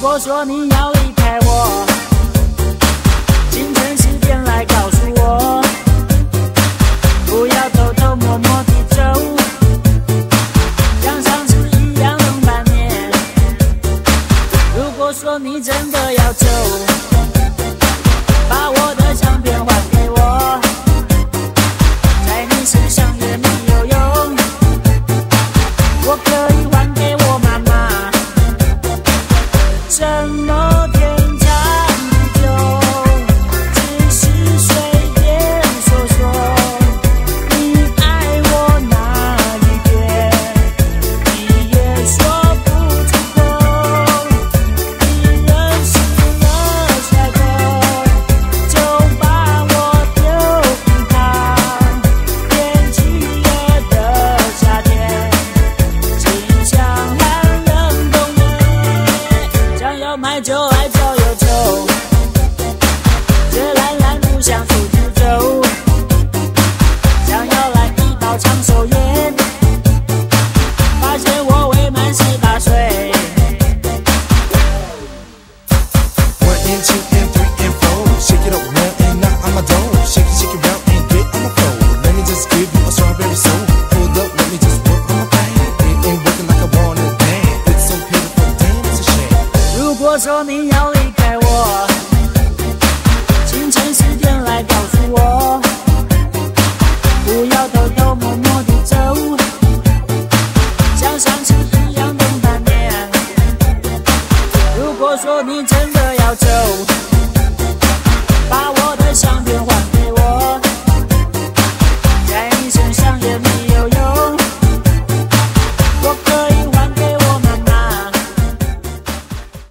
果说你要离开我请诚实点来告诉我不要偷偷摸摸的走像上次一样等半年如果说你真的要走什么 mayor. 说你要离开我，清晨时点来告诉我，不要偷偷摸摸的走，像上次一样等半年。如果说你真的要走。